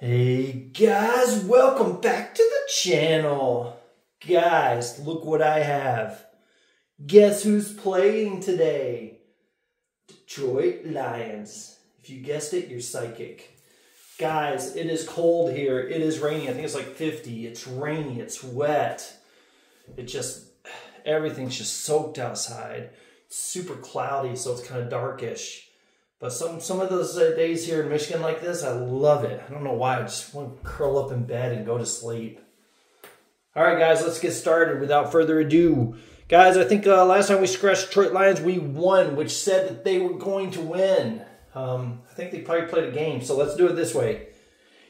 Hey guys, welcome back to the channel. Guys, look what I have. Guess who's playing today? Detroit Lions. If you guessed it, you're psychic. Guys, it is cold here. It is rainy. I think it's like 50. It's rainy. It's wet. It just, everything's just soaked outside. It's super cloudy, so it's kind of darkish. But some some of those uh, days here in Michigan like this, I love it. I don't know why. I just want to curl up in bed and go to sleep. All right, guys, let's get started without further ado. Guys, I think uh, last time we scratched Detroit Lions, we won, which said that they were going to win. Um, I think they probably played a game, so let's do it this way.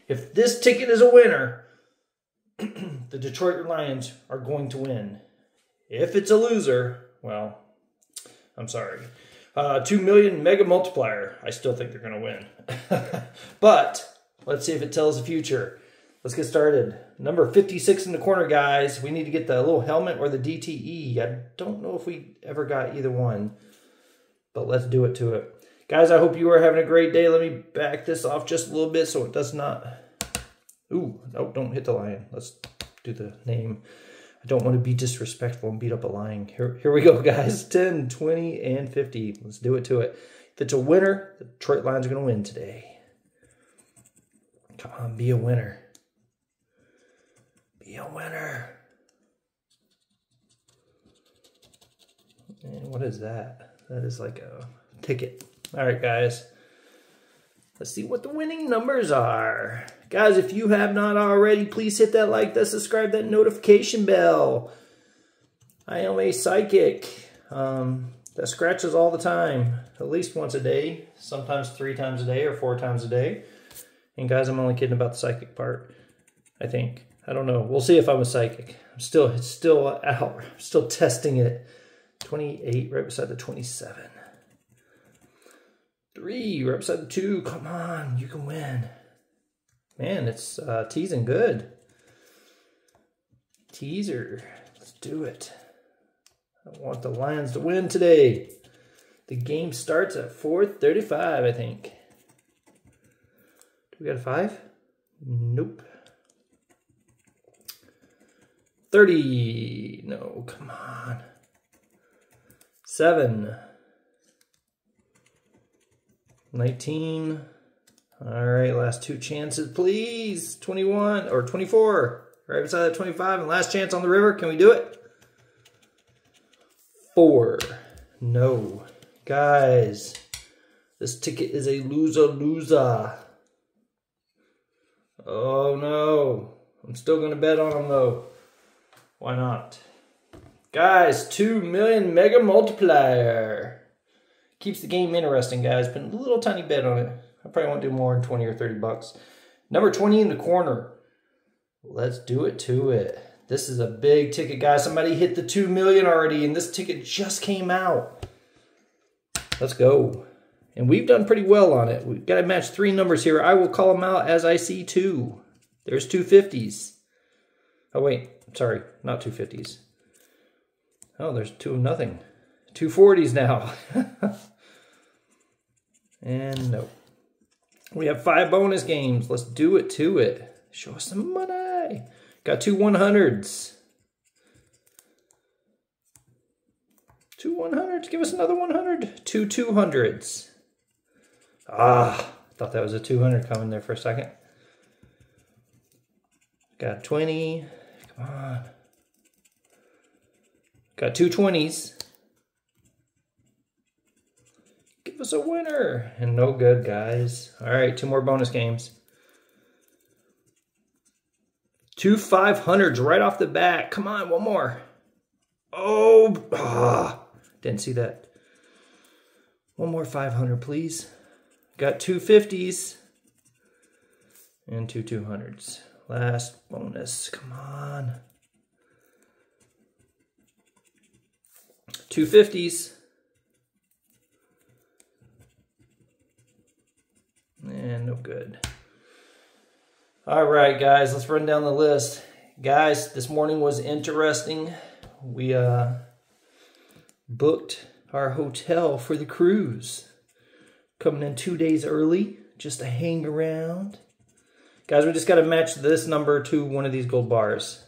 If this ticket is a winner, the Detroit Lions are going to win. If it's a loser, well, I'm sorry. Uh, 2 million mega multiplier. I still think they're going to win. but let's see if it tells the future. Let's get started. Number 56 in the corner, guys. We need to get the little helmet or the DTE. I don't know if we ever got either one, but let's do it to it. Guys, I hope you are having a great day. Let me back this off just a little bit so it does not... Ooh, no, don't hit the lion. Let's do the name. I don't want to be disrespectful and beat up a lion. Here, here we go, guys. 10, 20, and 50. Let's do it to it. If it's a winner, the Detroit Lions are going to win today. Come on, be a winner. Be a winner. And what is that? That is like a ticket. All right, guys. Let's see what the winning numbers are. Guys, if you have not already, please hit that like, that subscribe, that notification bell. I am a psychic um, that scratches all the time, at least once a day, sometimes three times a day or four times a day. And guys, I'm only kidding about the psychic part, I think. I don't know. We'll see if I'm a psychic. I'm still, it's still out, I'm still testing it. 28 right beside the 27. Three, we're upside the two. Come on, you can win. Man, it's uh, teasing good. Teaser. Let's do it. I want the Lions to win today. The game starts at 4.35, I think. Do we got a five? Nope. 30. No, come on. Seven. 19. All right, last two chances, please. 21 or 24. Right beside that 25. And last chance on the river. Can we do it? Four. No. Guys, this ticket is a loser-loser. Oh, no. I'm still going to bet on them, though. Why not? Guys, 2 million mega multiplier. Keeps the game interesting, guys. Put a little tiny bet on it. I probably won't do more than 20 or 30 bucks. Number 20 in the corner. Let's do it to it. This is a big ticket, guys. Somebody hit the 2 million already, and this ticket just came out. Let's go. And we've done pretty well on it. We've got to match three numbers here. I will call them out as I see two. There's two 50s. Oh, wait. Sorry. Not two 50s. Oh, there's two of nothing. 240s now. and no. We have five bonus games. Let's do it to it. Show us some money. Got two 100s. Two 100s. Give us another 100. Two 200s. Ah, thought that was a 200 coming there for a second. Got 20. Come on. Got two 20s. Give us a winner. And no good, guys. All right, two more bonus games. Two 500s right off the bat. Come on, one more. Oh, ah, didn't see that. One more 500, please. Got two 50s and two 200s. Last bonus, come on. Two 50s. And no good. All right, guys, let's run down the list. Guys, this morning was interesting. We uh, booked our hotel for the cruise. Coming in two days early, just to hang around, Guys, we just got to match this number to one of these gold bars.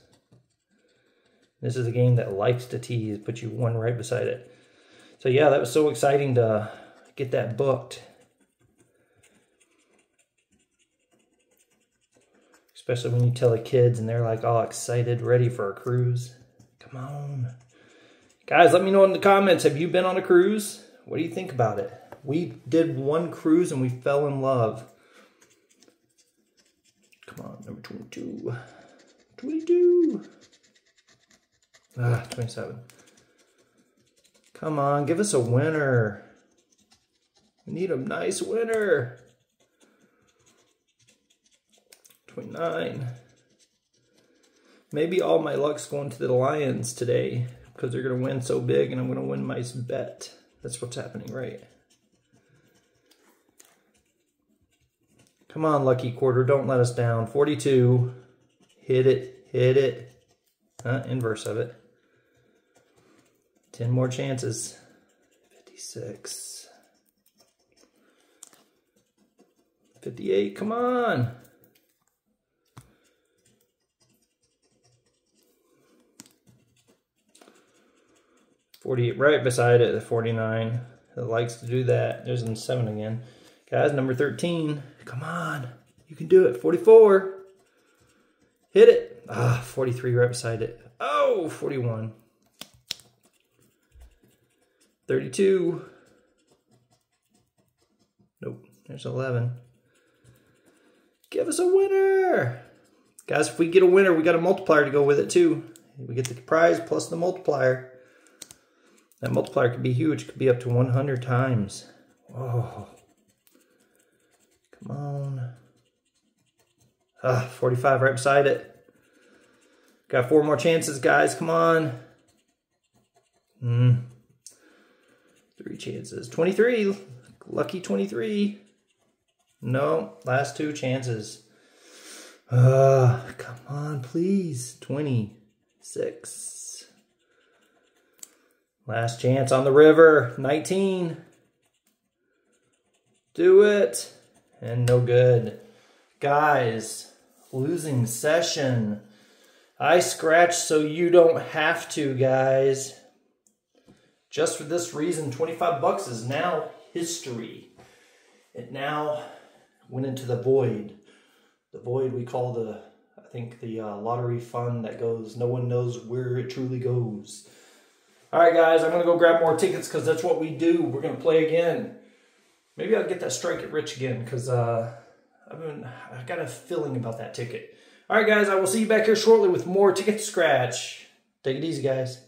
This is a game that likes to tease, put you one right beside it. So yeah, that was so exciting to get that booked. Especially when you tell the kids and they're like all excited, ready for a cruise. Come on. Guys, let me know in the comments, have you been on a cruise? What do you think about it? We did one cruise and we fell in love. Come on, number 22. 22. Ah, 27. Come on, give us a winner. We need a nice winner. 29. Maybe all my luck's going to the Lions today because they're going to win so big and I'm going to win my bet. That's what's happening, right? Come on, lucky quarter. Don't let us down. 42. Hit it. Hit it. Uh, inverse of it. 10 more chances. 56. 58. Come on. 48 right beside it, the 49 that likes to do that. There's in 7 again. Guys, number 13. Come on. You can do it. 44. Hit it. Ah, 43 right beside it. Oh, 41. 32. Nope. There's 11. Give us a winner. Guys, if we get a winner, we got a multiplier to go with it too. We get the prize plus the multiplier. That multiplier could be huge. Could be up to 100 times. Whoa. Come on. Ah, 45 right beside it. Got four more chances, guys. Come on. Hmm. Three chances. 23. Lucky 23. No. Last two chances. Ah, uh, come on, please. 26. Last chance on the river. 19. Do it. And no good. Guys, losing session. I scratch so you don't have to, guys. Just for this reason, 25 bucks is now history. It now went into the void. The void we call the, I think, the uh, lottery fund that goes, no one knows where it truly goes. All right, guys, I'm going to go grab more tickets because that's what we do. We're going to play again. Maybe I'll get that Strike It Rich again because uh, I've been, I've got a feeling about that ticket. All right, guys, I will see you back here shortly with more Ticket Scratch. Take it easy, guys.